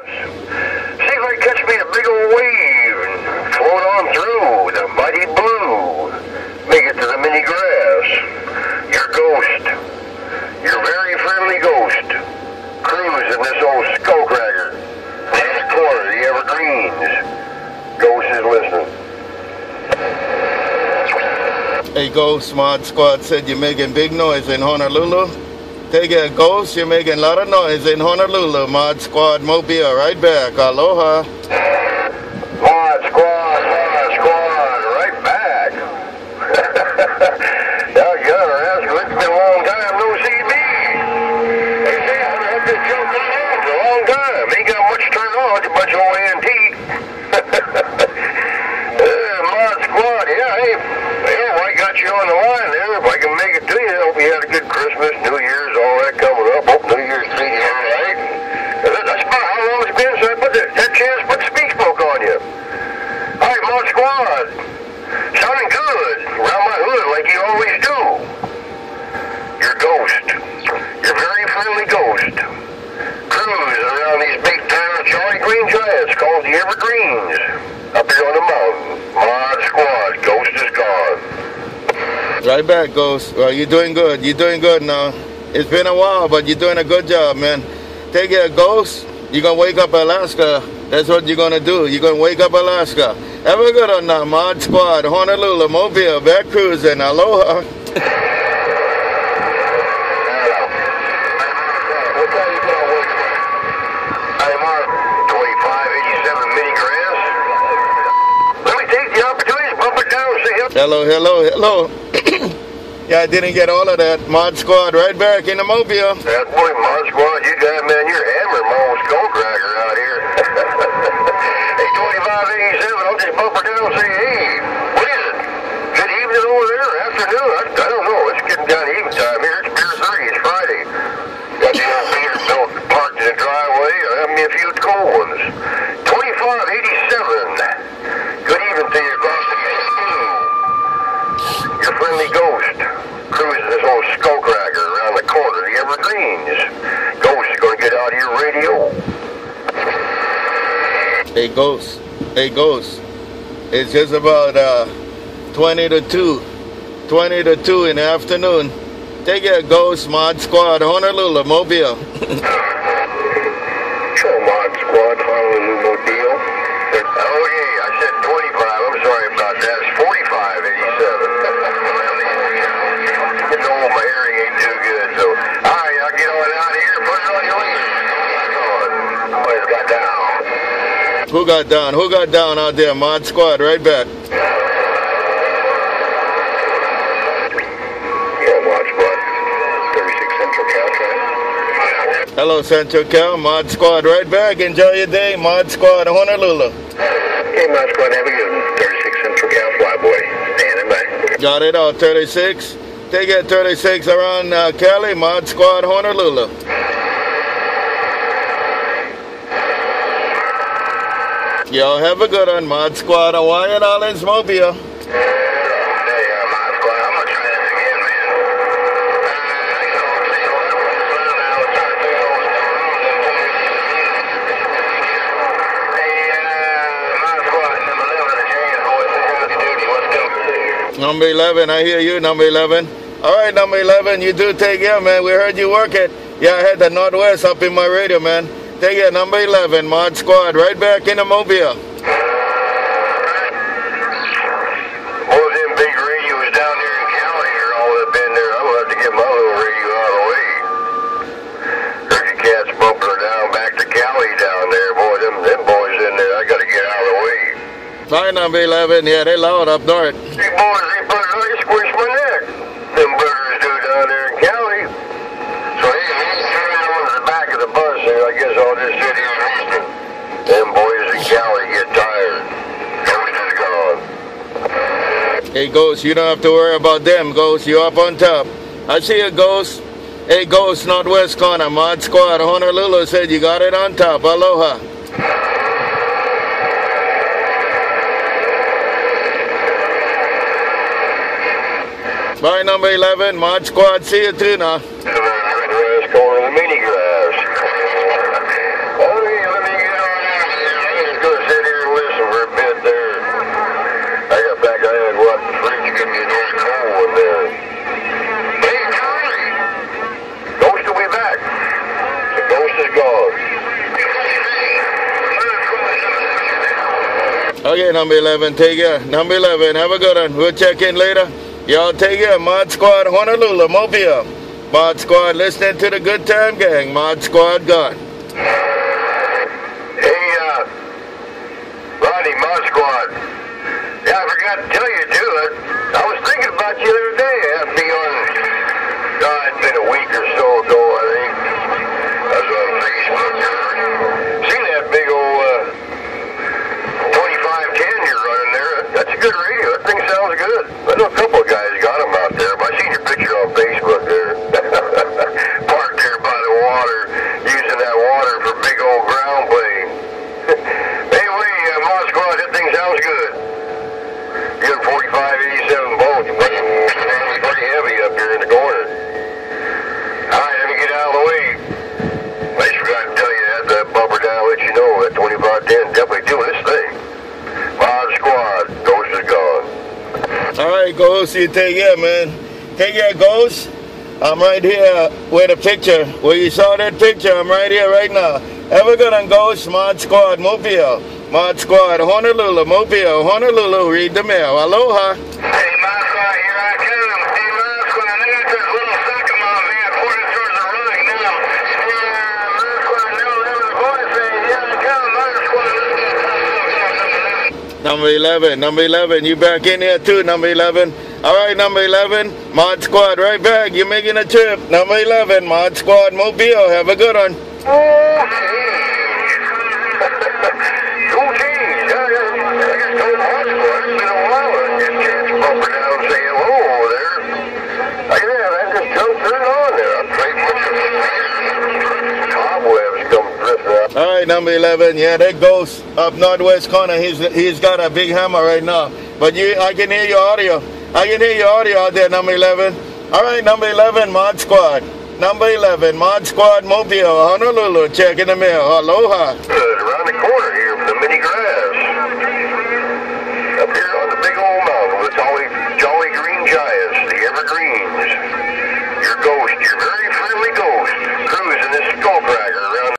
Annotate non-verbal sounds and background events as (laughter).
See if I can catch me a big old wave and float on through the mighty blue. Make it to the mini grass. Your ghost. Your very friendly ghost. Cruising this old skull cracker. In the corner of the Evergreens. Ghost is listening. Hey, Ghost Mod Squad said you're making big noise in Honolulu. Take it, Ghost. You're making a lot of noise in Honolulu. Mod Squad Mobile, right back. Aloha. Mod squad, mod squad, right back. Doggone, Rascal, it's been a long time no see me. Hey, Sam, I've been jumping around for a long time. Ain't got much to turn on, it's a bunch of old antique. uh, mod squad, yeah, hey, well, I got you on the line there. If I can make it to you, hope you had a good Christmas, New Year's, all that coming up. Hope New Year's treating you all right. Uh, That's about how long it's been since I put the, that chance to put the speech book on you. All right, Mod Squad. Sounding good around my hood like you always do. Your ghost. Your very friendly ghost. Cruise around these big time jolly green giants called the Evergreens. Up here on the mountain. Mod Squad. Ghost is gone. Right back, Ghost. Well, you're doing good. You're doing good now. It's been a while, but you're doing a good job, man. Take it, Ghost. You're going to wake up Alaska. That's what you're going to do. You're going to wake up Alaska. Have a good one now, Mod Squad. Honolulu, Mobile, back and Aloha. (laughs) What time you gonna work? I'm on 2587 mini grass. Let me take the opportunity to bump it down and say hello. Hello, hello, (clears throat) yeah, I didn't get all of that. Mod Squad, right back in the Mobile. That boy, Mod Squad, you got, man, you're hammering my old skull cracker out here. (laughs) hey, 2587, I'll just bump her down and say, hey, what is it? Good evening over there, afternoon? I, I don't know. It's getting down to evening time here. It's beer 30. It's Friday. Got the old Peterbilt parked in the driveway. I have me a few cold ones. The Ghost is going to get out of your radio. Hey, Ghost. Hey, Ghost. It's just about uh, 20 to 2. 20 to 2 in the afternoon. Take it, Ghost Mod Squad, Honolulu, Mobile. Show Mod Squad, Honolulu Mobile. Oh, yeah, Who got down? Who got down out there? Mod Squad, right back. Mod Squad. 36 Central Caltrain. Hello, Central Cal. Mod Squad, right back. Enjoy your day. Mod Squad, Honolulu. Hey, Mod Squad, have a good one. 36 Central Cal Flyboy. Standing by. Got it out, 36. Take it, 36 around uh, Cali. Mod Squad, Honolulu. Yo, have a good one, Mod Squad, Hawaiian Islands, Mobile. Number 11 of James, boys, howdy doody, what's up? Number 11, I hear you, number 11. All right, number 11, you do take care, man. We heard you work it. Yeah, I had the Northwest up in my radio, man. Take care, number 11, Mod Squad, right back in the Mobile. Both them big radios down there in Cali are all up in there. I'm gonna have to get my little radio out of the way. Heard your cats bumping her down back to Cali down there. Boy, them them boys in there. I gotta get out of the way. All right, number 11, yeah, they loud up north. These boys, they put it on you, squish my neck. Them burgers do down there in Cali. So hey, me turning on to the back of the bus here. I guess I'll just sit here and listen. Them boys in Cali get tired. Ghost is gone. Hey, Ghost, you don't have to worry about them, Ghost. You up on top. I see a Ghost. Hey, Ghost, Northwest Corner, Mod Squad, Honolulu said you got it on top. Aloha. Bye, number 11, Mod Squad. See you now. Number 11, take care. Number 11, have a good one. We'll check in later. Y'all take care. Mod Squad, Honolulu, Mobile. Mod Squad, listening to the Good Time Gang. Mod Squad, gone. Right, Ghost, you take care, man. Take care, Ghost. I'm right here with a picture. Where you saw that picture, I'm right here right now. Have a good one, Ghost. Mod Squad, Mobile. Mod Squad, Honolulu, Mobile, Honolulu. Read the mail. Aloha. Hey, Number 11, number 11. You back in here too, number 11. All right, number 11. Mod Squad, right back. You're making a trip. Number 11, Mod Squad, Mobile. Have a good one. Oh, right, number 11. Yeah, that ghost up northwest corner. He's he's got a big hammer right now. But you, I can hear your audio. I can hear your audio out there, number 11. All right, number 11, Mod Squad. Number 11, Mod Squad Mobile, Honolulu. Checking the mail. Aloha.